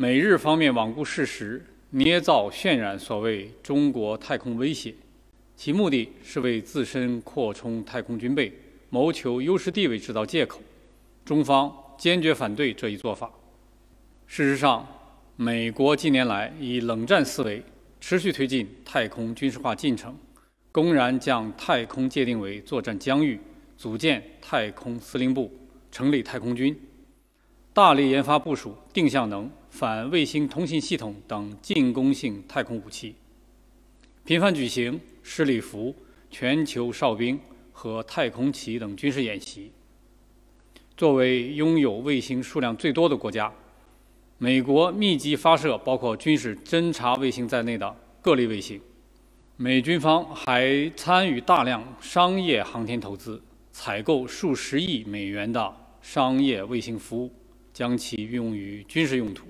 美日方面罔顾事实，捏造渲染所谓中国太空威胁，其目的是为自身扩充太空军备、谋求优势地位制造借口。中方坚决反对这一做法。事实上，美国近年来以冷战思维持续推进太空军事化进程，公然将太空界定为作战疆域，组建太空司令部，成立太空军，大力研发部署定向能、反卫星通信系统等进攻性太空武器，频繁举行十里服、全球哨兵和太空旗等军事演习。作为拥有卫星数量最多的国家，美国密集发射包括军事侦察卫星在内的各类卫星。美军方还参与大量商业航天投资，采购数十亿美元的商业卫星服务，将其运用于军事用途。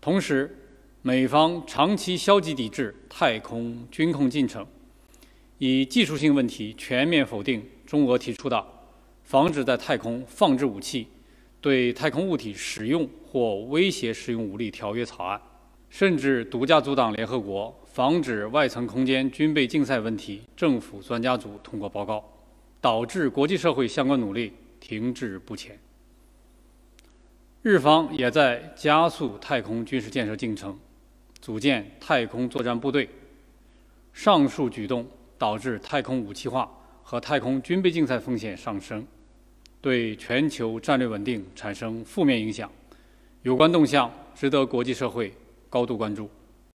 同时，美方长期消极抵制太空军控进程，以技术性问题全面否定中俄提出的。防止在太空放置武器、对太空物体使用或威胁使用武力条约草案，甚至独家阻挡联合国防止外层空间军备竞赛问题政府专家组通过报告，导致国际社会相关努力停滞不前。日方也在加速太空军事建设进程，组建太空作战部队。上述举动导致太空武器化和太空军备竞赛风险上升。对全球战略稳定产生负面影响，有关动向值得国际社会高度关注。